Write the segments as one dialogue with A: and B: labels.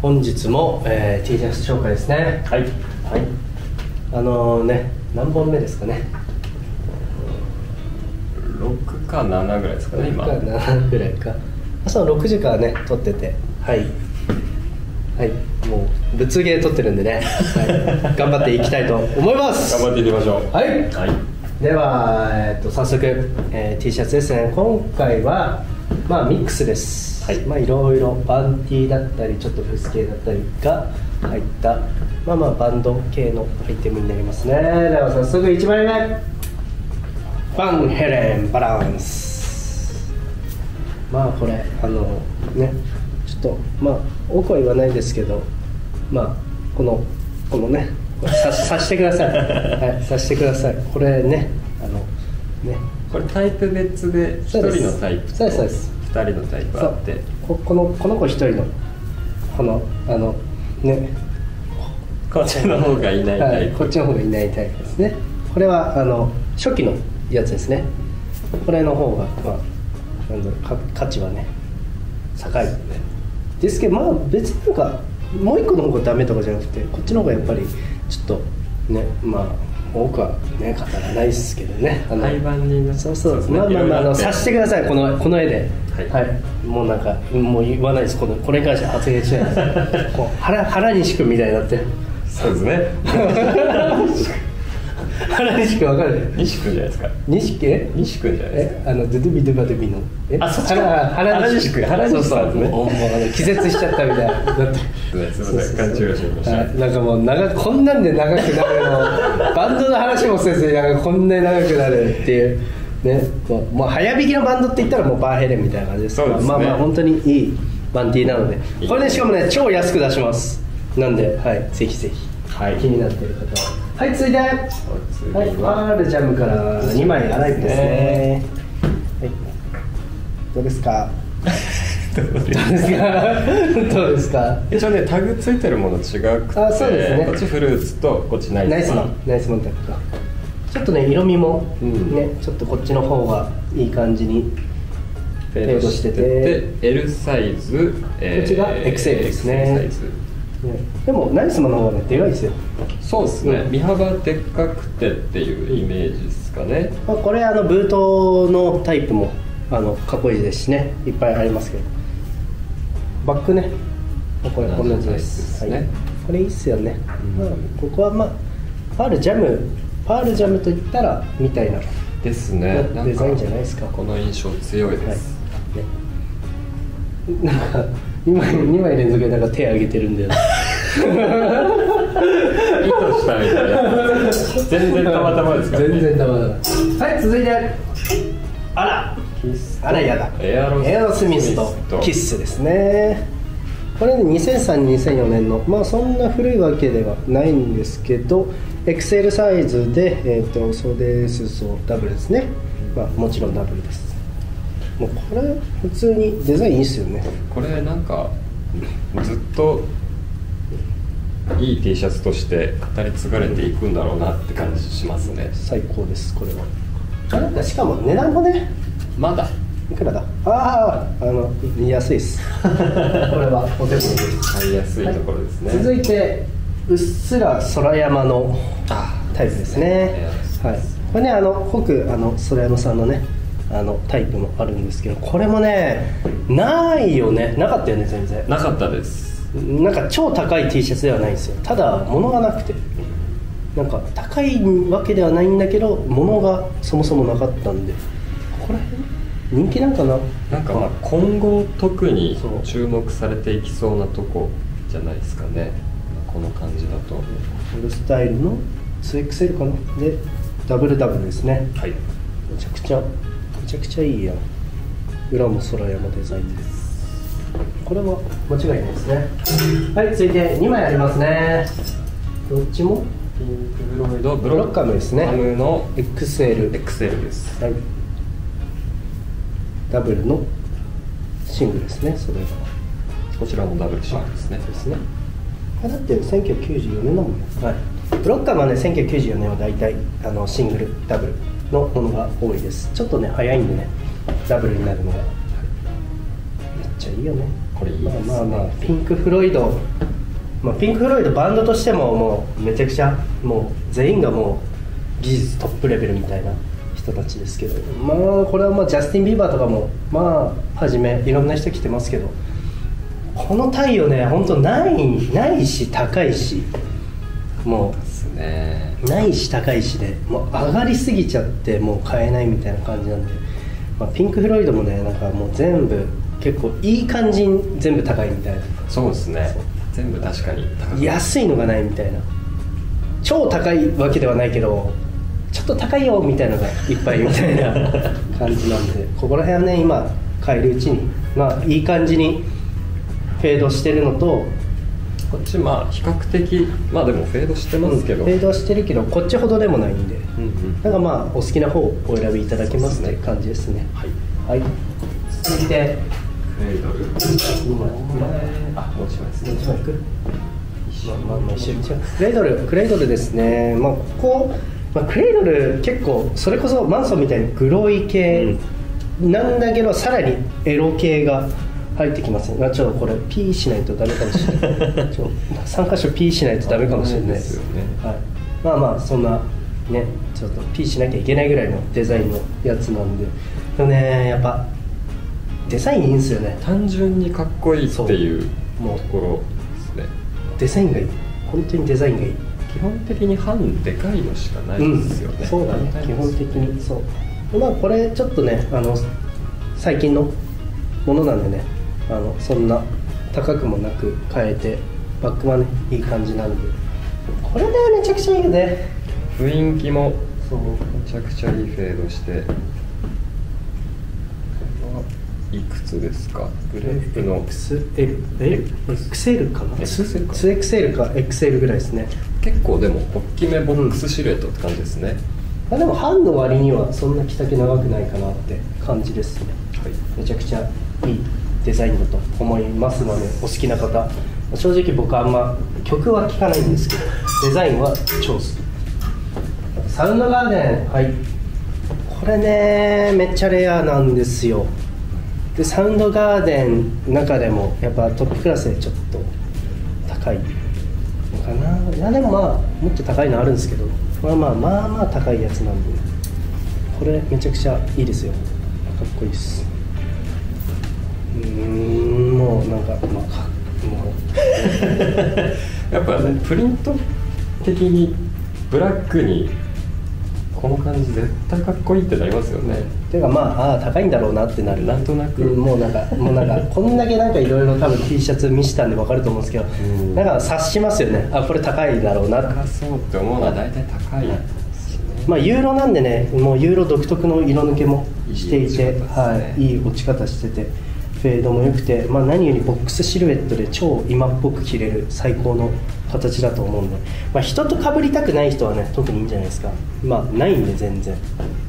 A: 本日も、えー、T シャツ紹介ですね。
B: はい。
A: はい。あのね何本目ですかね
B: ？6か7ぐらいですかね今。
A: 6か7ぐらいか。朝の6時からね撮ってて。はい。はい。もうぶつ芸撮ってるんでね、はい、頑張っていきたいと思います。
B: 頑張っていきましょう。
A: はい。
B: はい。
A: では、えー、と早速、えー T シャツですね。今回はまあミックスです、
B: はい。
A: まあいろいろバンティーだったりちょっとフス系だったりが入ったまあまあバンド系のアイテムになりますね。では早速1枚目。ファンヘレンバランス。まあこれあのねちょっとまあ多くは言わないですけどまあこのこのねささしてください。はいさしてください。これねあのね
B: これタイプ別で1
A: そうです。
B: 人のタイプと
A: そうです。そうです
B: 2人のタイプあって。
A: ここのこの子一人のこのあのね。
B: こっちの方がいないタ
A: はい、
B: イプ
A: こっちの方がいないタイプですね。これはあの初期のやつですね。これの方がまあなんだろうか価値はね高い。
B: ね
A: ですけどまあ別になんかもう一個の方がダメとかじゃなくてこっちの方がやっぱりちょっとねまあ多くはね語らないですけどね。あの
B: 廃盤にな
A: そうそう。
B: ですね。
A: まあまあまああの察してください。このこの絵で。
B: はい。
A: もうなんかもう言わないです。このこれに関しては発言しない。で すこう原原西君みたいになって。る
B: そうですね
A: 原西君わかる
B: 西君じゃないですか。
A: 西家？
B: 西君じゃないです
A: え？あのドゥドゥビドゥバドゥビの。え？
B: あそっちか。
A: 原
B: 原西君。原西さんですね。
A: もう気絶しちゃったみたいな。だって
B: すい。ません勘違いしました。
A: はい。なんかもう長くこんなんで長くなるの。バンドの話もせずになんかこんなに長くなるっていう。ね。こうもう早弾きのバンドって言ったらもうバーヘレンみたいな感じです。から
B: そうですね。
A: まあまあ本当にいいバンティーなので。これねしかもね超安く出します。なんではい。ぜひぜひ、
B: はい。
A: 気になっている方ははい続いて
B: 次
A: はい、パールジャムから2枚アライブですね。はい。どうですか？
B: どう
A: ですか？どうですか？
B: 一応ねタグついてるもの違くて
A: あそうですね
B: こっちフルーツとこっちナイス
A: ナイスマン、ナイスマンタックか。ちょっとね、色味も、
B: うん
A: ね、ちょっとこっちの方がいい感じに。
B: フェードしてて L サイズ、
A: こっちが XL ですね
B: XL サイズ
A: ねでも、ナイスマンの方がね、でかいですよ。
B: そうですね、
A: うん
B: 身幅でっかくてっていうイメージですかね
A: まあ、これ、あのブートのタイプも、あのかっこいいですしね、いっぱいありますけど。バックね。これ、同じで
B: 同じタイプ
A: す。
B: ですね
A: はい。これいいっすよね。
B: うん
A: まあ、ここはまあ、パールジャム、パールジャムといったらみたいな。
B: ですね
A: デザインじゃないですか
B: この印象強いです、
A: ね、なんか2枚二枚連続でなんか手挙げてるんだよ。
B: 意図したみたいな。全然たまたまですか？ら、
A: 全然たまたま。はい続いて。あら。
B: キス
A: あらやだ。
B: エアロ
A: エアロスミスとキッスですね。これね20032004年のまあそんな古いわけではないんですけど XL サイズで、えー、と袖裾ダブルですね、まあ、もちろんダブルですもうこれ普通にデザインいいっすよね。
B: これなんかずっといい T シャツとして語り継がれていくんだろうなって感じしますね。
A: 最高ですこれは。あなんかしかも値段もね。
B: まだ？
A: いくらだ？あああの安いです。これはお手頃です。
B: 買いやすいところですね、
A: 続いてうっすら空山の
B: あ
A: タイプですね。
B: えー
A: はい。これねあの僕あの空山さんのねあのタイプもあるんですけどこれもねないよね。なかったよね全然。
B: なかったです。
A: なんか超高い T シャツではないんですよ。ただ物がなくて。なんか高いわけではないんだけど物がそもそもなかったんで。ここら辺？人気なんかな？
B: なんかまあ今後特に注目されていきそうなとこじゃないですかね。この感じだと。
A: フルスタイルの 2XL かな？でダブルダブルですね。
B: はい。
A: めちゃくちゃめちゃくちゃいいやん。裏も空山デザインで。すこれは間違いないですね。はい続いて2枚ありますね。どっちも？
B: ピンクフロイドブ
A: ブロッカムですね。
B: カムの
A: XL
B: XL です。
A: はい。ダブルのシングルですねそれが。
B: こちらもダブルシングルですね。
A: ですね。あだって1994年だもんね。はい。ブロッカムはね1994年は大体あのシングルダブルのものが多いです。ちょっとね早いんでねダブルになるのが。めっちちゃいいよね。
B: これいいですね。
A: まあまあまあピンク・フロイド、まあ、ピンク・フロイドバンドとしてももうめちゃくちゃもう全員がもう技術トップレベルみたいな人たちですけど。まあこれはまあジャスティン・ビーバーとかもまあはじめいろんな人来てますけど。この太陽ね本当ないないし高いし。もう
B: ね。
A: ないし高いしでもう上がりすぎちゃってもう買えないみたいな感じなんで、まあ、ピンク・フロイドもねなんかもう全部結構いい感じに全部高いみたいな。
B: そうですね。全部確かに高く。
A: 安いのがないみたいな。超高いわけではないけどちょっと高いよみたいなのがいっぱいみたいな感じなんで ここら辺はね今買えるうちにまあいい感じにフェードしてるのと
B: こっちまあ比較的まあでもフェードしてますけど、
A: フェードはしてるけどこっちほどでもないんで、
B: うんうん。
A: なんかまあお好きな方をお選びいただけますって感じですね。はい、はい、続いて。
B: フェイドル。
A: 今
B: あもう一枚です。ね
A: 一枚いくまあまあまあ一緒に違う。クレイドルクレイドルですね。まあここ、まあ、クレイドル結構それこそマンソンみたいにグロい系。なんだけどさらにエロ系が入ってきますね、まあ、ちょっとこれ P しないとダメかもしれない。ちょ3箇所 P しないとダメかもしれないです。
B: よね。
A: はい、まあまあそんなねちょっと P しなきゃいけないぐらいのデザインのやつなんで。でもねやっぱデザインいいんですよね。
B: 単純にかっこいいっていう
A: もう
B: ころですね。
A: デザインがいい。本当にデザインがいい。
B: 基本的に半でかいのしかないですよね、
A: そうだね。基本的に。そう。まあこれちょっとねあの最近のものなんでねあのそんな高くもなく買えてバックはねいい感じなんで。これねめちゃくちゃいいよね。
B: 雰囲気も
A: そう。
B: めちゃくちゃいいフェードして。いくつですか？グレープの
A: XL かな
B: ？XL か。
A: 2XL か。XL ぐらいですね。
B: 結構でも大きめボックスシルエットって感じですね、
A: まあでも半の割にはそんな着丈長くないかなって感じですね。
B: はい。
A: めちゃくちゃいいデザインだと思いますのでお好きな方正直僕あんま曲は聴かないんですけどデザインは超好きサウンドガーデンはい。これねめっちゃレアなんですよ。でサウンドガーデン中でもやっぱトップクラスでちょっと高いのかな。いやでもまあもっと高いのあるんですけどまあまあまあまあ高いやつなんでこれめちゃくちゃいいですよ。かっこいいです。うーんもうなんか、まあ、かもう。
B: やっぱねプリント的にブラックにこの感じ絶対かっこいいってなりますよね。
A: ていうかまああー高いんだろうなってなる。
B: なんとなく。
A: うんもうなんかもうなんか こんだけなんかいろいろ多分 T シャツ見したんで分かると思うんですけど
B: ん。
A: なんか察しますよね。あこれ高いだろうな。
B: 高そうって思うのは大体高いね。
A: まあユーロなんでねもうユーロ独特の色抜けもしていて
B: いい
A: はい、いい落ち方しててフェードも良くて、まあ、何よりボックスシルエットで超今っぽく着れる最高の形だと思うんで、まあ、人と被りたくない人はね特にいいんじゃないですか。まあないんで全然。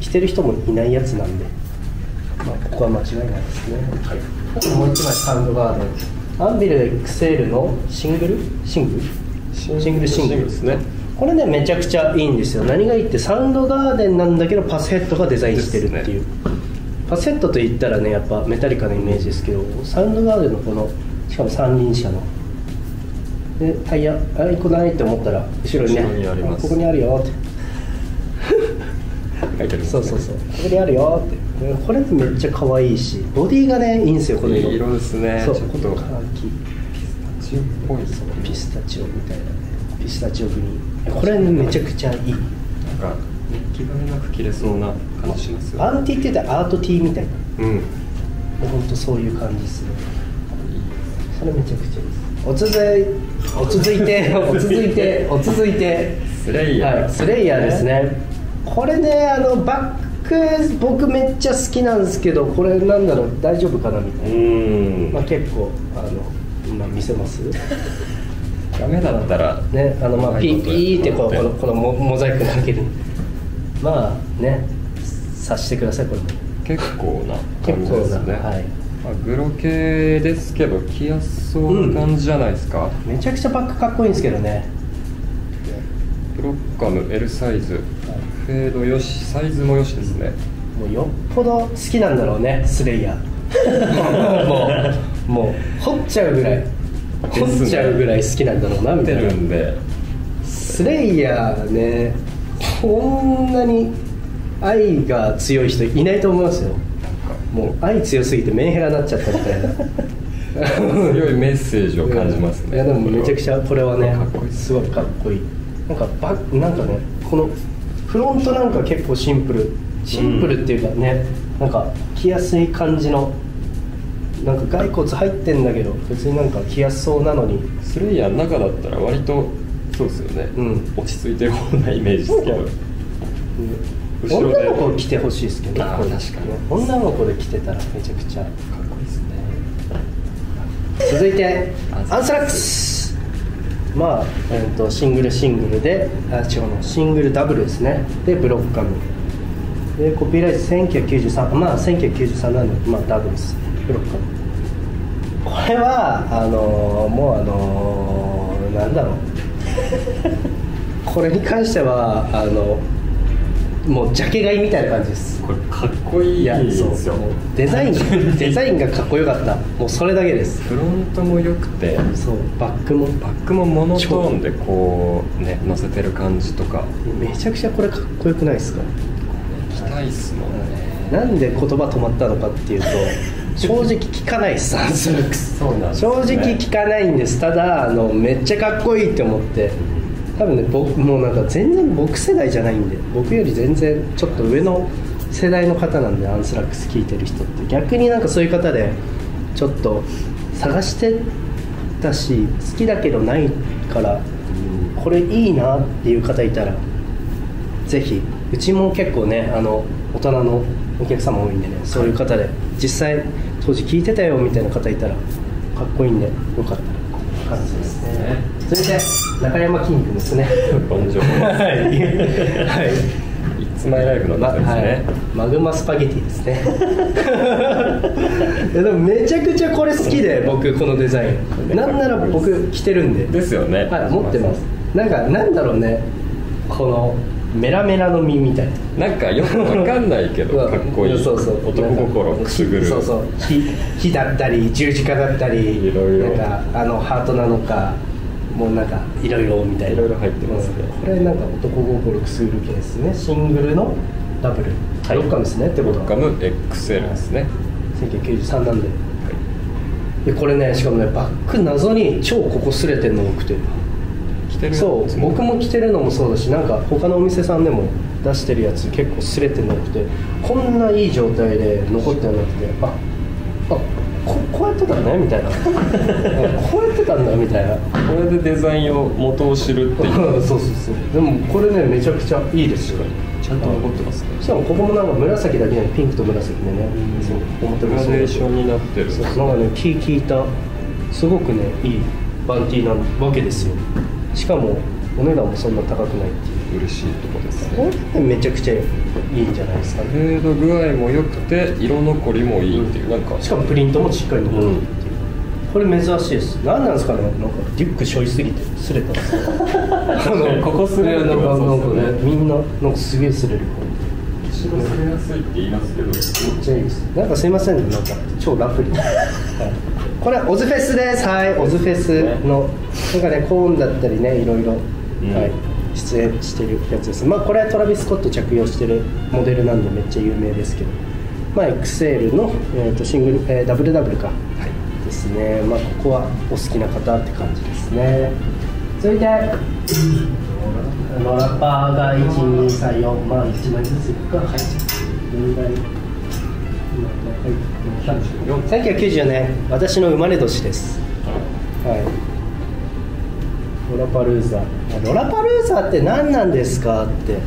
A: 着てる人もいないやつなんで、まあ、ここは間違いないですね、はい、もう一枚サウンドガーデン。アンビル XL のシングル？シングル？シングル。シングル
B: ですね。
A: これねめちゃくちゃいいんですよ。何がいいってサウンドガーデンなんだけどパスヘッドがデザインしてるっていう、パスヘッドといったらねやっぱメタリカのイメージですけどサウンドガーデンのこのしかも三輪車の。でタイヤあ一個ないって思ったら後ろにねここにあるよって。
B: 書いてありますね。
A: そうそうそう。ここにあるよって。でこれめっちゃ可愛いしボディがねいいんですよこの色。
B: いい色ですね。
A: そう。
B: ちょっと。
A: このカーキ。
B: ピスタチオっぽいですね。
A: ピスタチオみたいなね。ピスタチオグリーンこれねめちゃくちゃいい。
B: なんか気兼ねなく着れそうな感じしますよ
A: アンティって言ったらアートティーみたいな。
B: うん。
A: 本当そういう感じですねそれめちゃくちゃいいです。お続い。お続 いて。お続いて。お続いて。
B: スレイヤー。
A: はい、スレイヤーですね。これねあのバック僕めっちゃ好きなんですけどこれなんだろう。大丈夫かなみた
B: う
A: いな、
B: ん。
A: まあ、結構あの、まあ、見せます？
B: ダメだったら。
A: ねあのまあピーピーってこうこのこのモモザイクだけでまあね察してくださいこれ
B: 結構な感じですね。
A: はい。
B: まあ、グロ系ですけど着やすそうな感じじゃないですか、
A: めちゃくちゃバックかっこいいんですけどね。
B: プロッカム L サイズ。フェードよしサイズもよしですね。
A: もうよっぽど好きなんだろうねスレイヤー。もうもう。掘っちゃうぐらい掘っちゃうぐらい好きなんだろうなみ
B: 出
A: たいな。
B: るんで。
A: スレイヤーねこんなに愛が強い人いないと思いますよ。もう愛強すぎてメンヘラになっちゃったみたいな。
B: 強いメッセージを感じますね。
A: いやでもめちゃくちゃこれはね
B: かっこいい。です
A: すごいかっこいい。なんかバなんかねこのフロントなんか結構シンプル。シンプルっていうかね、なんか着やすい感じのなんか骸骨入ってんだけど別になんか着やすそうなのに。
B: スレイヤーの中だったら割とそうですよね、
A: うん。
B: 落ち着いてる方なイメージですけど。後ろで
A: 女の子着てほしいですけど
B: 確かに。
A: ね女の子で着てたらめちゃくちゃ
B: かっこいいですね。
A: 続いてアンスラックス。まあ、えー、とシングルシングルであ違うのシングルダブルですね。でブロッカム。でコピーライト1993まあ1993なんで、まあ、ダブルです。ブロッカム。これはあのーもうあのーなんだろう これに関してはあのもうジャケ買いみたいな感じです。
B: これかっこいいですよ。
A: デザイン デザインがかっこよかった。もうそれだけです。
B: フロントも良くて
A: そう。バックも。
B: バックもモノトーンでこうね乗せてる感じとか。
A: めちゃくちゃこれかっこよくないですか？
B: 着たいっすもんね。
A: なんで言葉止まったのかっていうと正直聞かないです。アンスラックス
B: そうなんです
A: 正
B: ね
A: 直聞かないんです。ただあのめっちゃかっこいいって思って。多分ね僕もうなんか全然僕世代じゃないんで。僕より全然ちょっと上の世代の方なんでアンスラックス聞いてる人って。逆になんかそういう方でちょっと探してたし好きだけどないからこれいいなっていう方いたらぜひ。うちも結構ねあの大人のお客様多いんでねそういう方で実際当時聞いてたよみたいな方いたらかっこいいんでよかったら感じですね。続いて中山きんに君ですね
B: ボンジョ
A: はい、はい。
B: イッツマイライフのですね、
A: はい、マグマスパゲティですね。でもめちゃくちゃこれ好きで僕このデザイン。なんなら僕着てるんで。
B: ですよね。
A: はい持ってます。なんかなんだろうね。このメラメラの実みたいな。
B: なんかよくわかんないけどかっこいい。
A: そうそう。
B: 男心をくすぐる。
A: そうそう。火火だったり十字架だったり
B: いろいろ。
A: なんかあのハートなのかもうなんかいろいろみたいな。い
B: ろいろ入ってますね。
A: うん。これなんか男心くすぐる系ですね。シングルのダブル。
B: はい。
A: ロッカムですねってことは。
B: ロッカム XL ですね、
A: 1993なんで。でこれねしかもねバック謎に超ここ擦れてんの多くて。
B: 着てる
A: そう僕も着てるのもそうだしなんか他のお店さんでも出してるやつ結構擦れてなくてこんないい状態で残ってなくてああここうやってたねみたいな。あこうやってたんだみたいな。
B: これでデザインを元を知るっていう。
A: そうそうそう。でもこれねめちゃくちゃいいですよ。
B: ちゃんと残ってますね。
A: しかもここもなんか紫だけじゃなくてピンクと紫でね。そう表もそう
B: グラデーションになってる。
A: そうなんかね気利いたすごくねいいバンティーなわけですよしかもお値段もそんな高くないっていう。
B: 嬉しいとこです
A: こ
B: ね
A: れってめちゃくちゃいいんじゃないですか。
B: フ
A: ね
B: ェード具合も良くて色残りもいいっていう、なんか
A: しかもプリントもしっかり残ってるっていう、これ珍しいです。何なんですかね？なんかリュック背負いすぎて擦れた。んですよ
B: ここ擦れるのが
A: なんか
B: ね
A: みんななんかすげえ擦れる
B: 後ろ擦れやすいって言いますけど。
A: めっちゃいいです。なんかすいませんね。なんか超ラフに、はい、これオズフェスです。はい。オズフェスのなんかねコーンだったりねいろいろ、
B: うん。
A: はい、出演してるやつです。まあこれはトラビス・スコット着用してるモデルなんでめっちゃ有名ですけど。まあ XL の、えー、とシングル、えー、ダブルダブルか、ですね。まあここはお好きな方って感じですね。続いて。ロラパーが1234まあ1枚ずついくか。はい。分解1994年。私の生まれ年です。はいロラパルーザロラパルーザって何なんですかって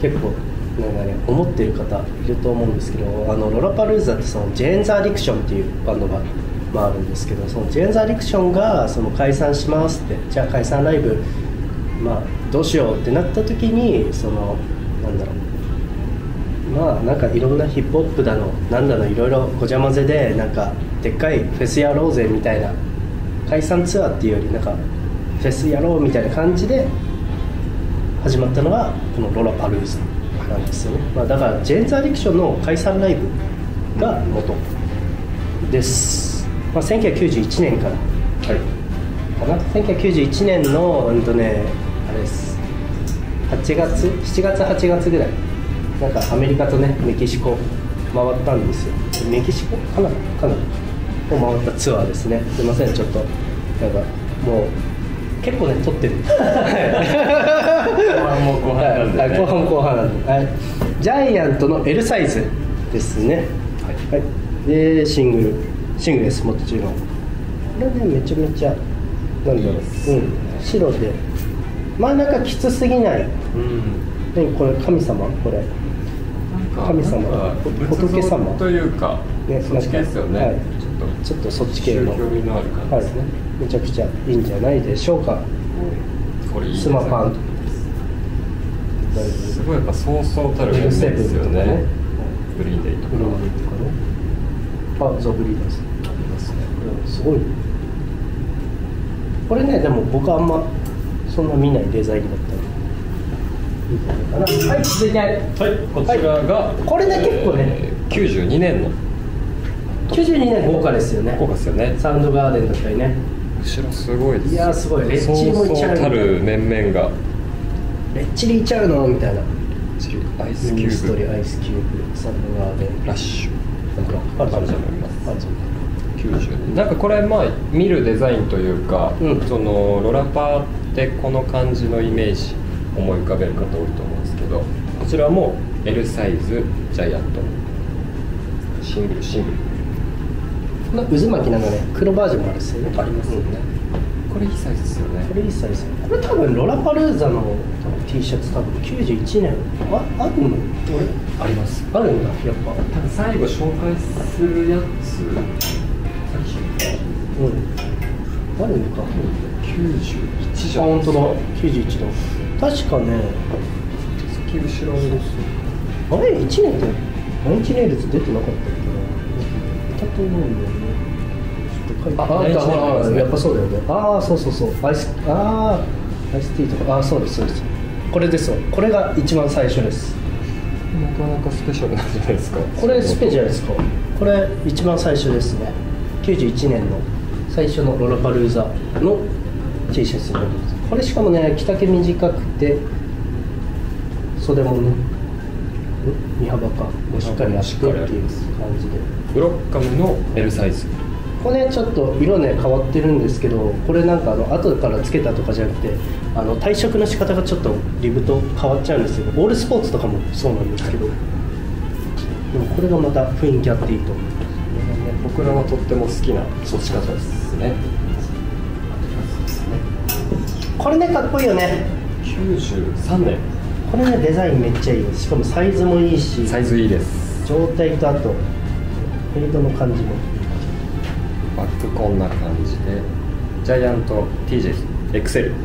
A: 結構なんかね思ってる方いると思うんですけどあのロラパルーザってそのジェーンズ・アディクションっていうバンドが、まあ、あるんですけどそのジェーンズ・アディクションがその解散しますってじゃあ解散ライブまあどうしようってなった時にそのなんだろう。まあなんかいろんなヒップホップだのなんだのいろいろごちゃ混ぜでなんかでっかいフェスやろうぜみたいな解散ツアーっていうよりなんかフェスやろうみたいな感じで始まったのがこのロラパルーザ。なんですよね、まあ、だからジェーンズ・アディクションの解散ライブが元です。まあ、1991年から。
B: はい。
A: かな？1991年のうんとねあれです。8月？7月？8月ぐらい。なんかアメリカとねメキシコ回ったんですよ。メキシコ？カナダカナダを回ったツアーですね。すいません。ちょっとなんかもう結構ね撮ってる。後
B: 半も後半なんでね。
A: はい、後半後半なんで、はい、ジャイアントの L サイズですね。はい、はい、でシングル。シングルです。もちろんこれねめちゃめちゃなんだろう、うん、白で。真ん中きつすぎない。
B: うん。
A: でこれ神様？これ。神様。仏様。
B: というか、
A: ね
B: そっち系ですよね、
A: はい
B: ちょっと
A: そっち系の。
B: のあるね、
A: はい、めちゃくちゃいいんじゃないでしょうか。
B: これいいです
A: スマパン
B: すごいやっぱそうそうたる面々ですよね。
A: ね。
B: グリーンデイとか。
A: ブリーディとかね。あザ・ブリーダーズ
B: ありますね。
A: うんすごい。これねでも僕あんまそんな見ないデザインだったんで。いいんじゃないかな。はい続いて。はい
B: こちらが、
A: これね結構ね。
B: えー92年の
A: 92年。豪華ですよね。
B: 効果ですよね。
A: サウンドガーデンだったりね。
B: 後ろすごいです。
A: いやーすごい。レッチリもいっちゃう。
B: たる面々が。
A: レッチリいっちゃうの？みたいな。
B: アイスキ
A: ミニストリ
B: ュー
A: ーアイスキューブサウンドガーデン。
B: ブラッシュ。
A: なんかあるじゃん
B: あると思います
A: あるじゃん
B: 90なんかこれまあ見るデザインというか、
A: うん。
B: そのロラパーってこの感じのイメージ思い浮かべる方多いと思うんですけどこちらも L サイズジャイアント。シングルシングル
A: この渦巻きなんかね黒バージョンもあるっすよね
B: ありますよね、これいいサイズですよね。
A: これいいサイズこれ多分ロラパルーザの T シャツ多分91年ああるの？これ
B: あります。
A: あるんだやっぱ。
B: 多分最後紹介するやつ
A: うん。あるのか
B: ？91じゃん。
A: あ本当だ。91だ。確かね。
B: 先後ろに
A: あれ？1年ってナインチネイルズ出てなかったと思うんだよね。ああやっぱそうだよね。ああそうそうそう。アイスああアイスティーとか。ああそうですそうです。これですわこれが一番最初です。
B: なかなかスペシャルなんじゃないですか
A: これスペじゃないですか？これ一番最初ですね。91年の最初のロラパルーザの T シャツこれしかもね着丈短くて袖もねん身幅感もしっかりあってっていう感じで
B: ブロッカムの L サイズ。
A: これねちょっと色ね変わってるんですけどこれなんかあの後からつけたとかじゃなくてあの退色の仕方がちょっとリブと変わっちゃうんですよ。オールスポーツとかもそうなんですけど。でもこれがまた雰囲気あっていいと思う
B: 僕らはとっても好きなそっち方ですね。
A: これねかっこいいよね。
B: 93年。
A: これねデザインめっちゃいいしかもサイズもいいし
B: サイズいいです。
A: 状態とあとフェードの感じも。
B: バックこんな感じで。ジャイアント TJ エクセル。
A: め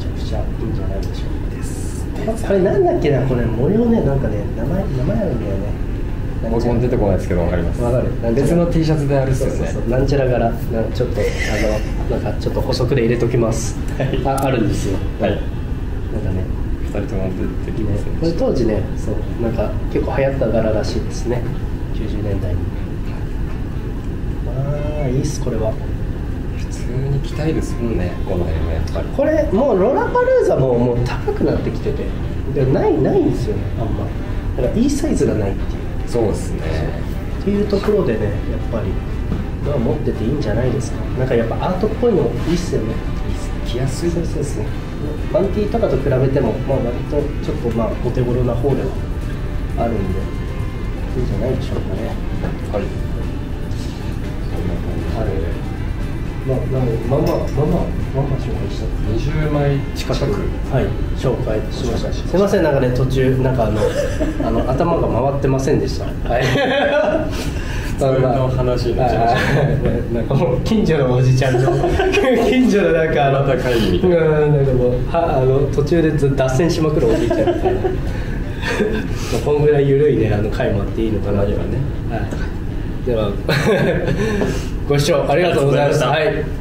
A: ちゃくちゃいいんじゃないでしょう。かです。これなんだっけなこれ。模様ねなんかね名前名前あるんだよね。
B: 僕も出てこないですけど分かります。
A: わかる。
B: 別の T シャツであるっすよね。
A: なんちゃら柄。なんちょっとあのなんかちょっと補足で入れときます、ああるんですよ。
B: はい。
A: なんかね。
B: 2人とも出てきません
A: これ当時ねそうなんか結構流行った柄らしいですね90年代に。ああいいっすこれは。
B: 普通に着たいですもんね、この辺はやっぱり。
A: これもうロラパルーザももう高くなってきてて。でないないんですよねあんま。だからいいサイズがないっていう。
B: そうですね。
A: っていうところでねやっぱり。まあ持ってていいんじゃないですか。なんかやっぱアートっぽいのいいっすよね。
B: 着やすい。
A: そうですねパンティーとかと比べても、まあ、割とちょっとまあお手頃な方ではあるんでいじゃないでしょうかね
B: はいそんな感じで、
A: まあなのでまあまあまあまあまあまあ紹介した
B: 20枚近く
A: はい紹介しましたすいませんなんかね途中なんかあのあの頭が回ってませんでしたはい
B: 普通の話になっちゃいました
A: なんかもう近所のおじちゃんの近所のなんかあの
B: また会議みたいな
A: なんかもうはあの途中でず脱線しまくるおじいちゃんみたいなこんぐらい緩いねあの回もあっていいのかな。とはね、はい、では ご視聴ありがとうございました。
B: ありがとうございました。
A: はい